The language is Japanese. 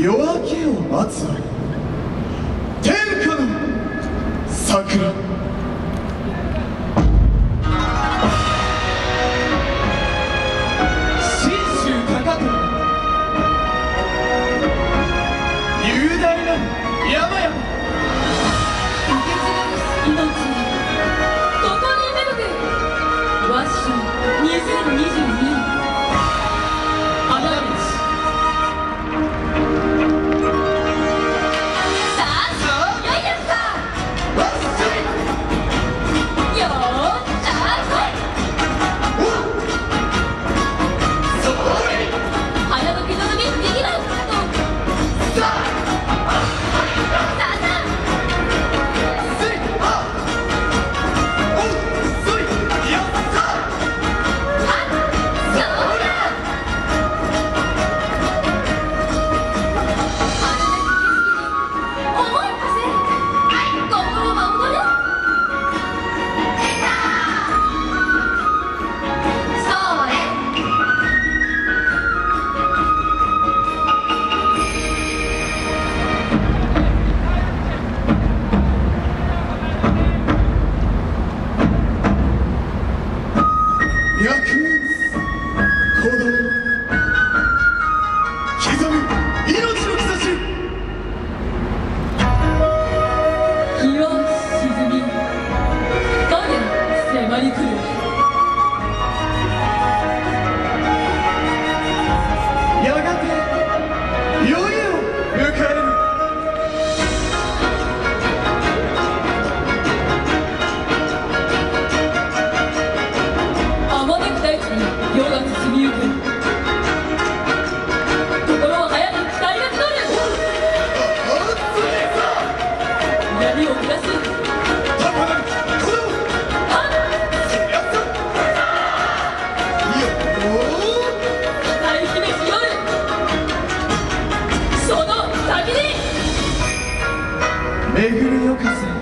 夜明けを待つ天下の桜。Thank you. 波を乱す。巡る